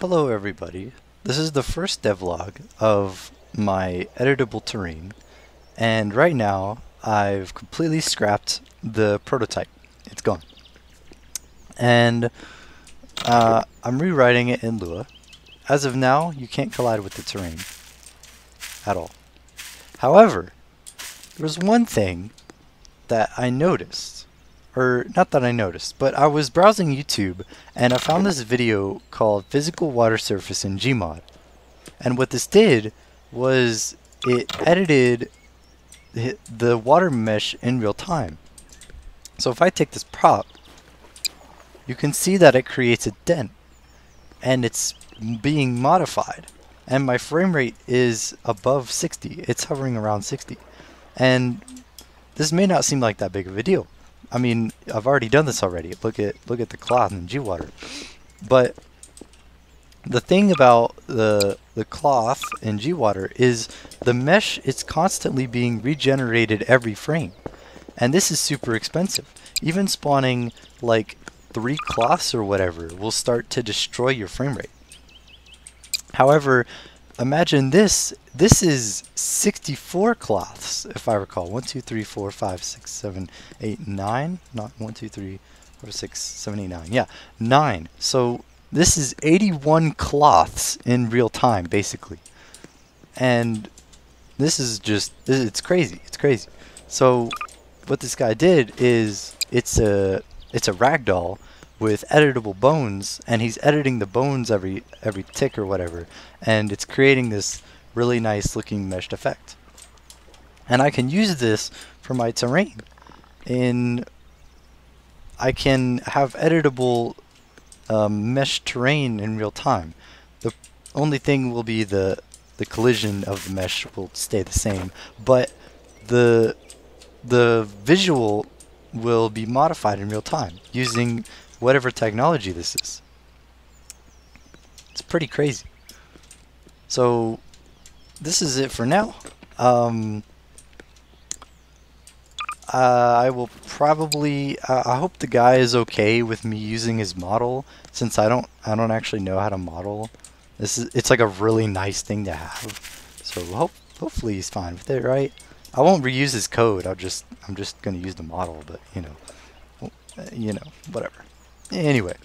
Hello everybody. This is the first devlog of my editable terrain and right now I've completely scrapped the prototype. It's gone. And uh, I'm rewriting it in Lua. As of now, you can't collide with the terrain at all. However, there was one thing that I noticed or not that I noticed, but I was browsing YouTube and I found this video called Physical Water Surface in Gmod. And what this did was it edited the water mesh in real time. So if I take this prop, you can see that it creates a dent and it's being modified. And my frame rate is above 60. It's hovering around 60. And this may not seem like that big of a deal. I mean, I've already done this already. Look at look at the cloth in water. But the thing about the the cloth in water is the mesh it's constantly being regenerated every frame. And this is super expensive. Even spawning like three cloths or whatever will start to destroy your frame rate. However, imagine this. This is 64 cloths, if I recall. 1, 2, 3, 4, 5, 6, 7, 8, 9. Not 1, 2, 3, 4, 6, 7, 8, 9. Yeah, 9. So this is 81 cloths in real time, basically. And this is just, it's crazy. It's crazy. So what this guy did is, it's a, it's a ragdoll with editable bones and he's editing the bones every every tick or whatever and it's creating this really nice looking meshed effect. And I can use this for my terrain. In I can have editable um, mesh terrain in real time. The only thing will be the the collision of the mesh will stay the same but the the visual will be modified in real time using whatever technology this is. It's pretty crazy. So this is it for now. Um, uh, I will probably. Uh, I hope the guy is okay with me using his model, since I don't. I don't actually know how to model. This is. It's like a really nice thing to have. So hope. Hopefully he's fine with it, right? I won't reuse his code. I'll just. I'm just gonna use the model, but you know. You know. Whatever. Anyway,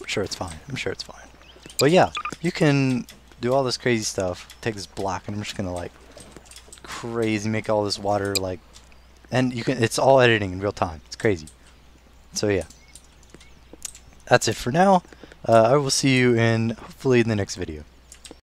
I'm sure it's fine. I'm sure it's fine. But yeah, you can do all this crazy stuff. Take this block, and I'm just gonna like crazy make all this water like, and you can. It's all editing in real time. It's crazy. So yeah, that's it for now. Uh, I will see you in hopefully in the next video.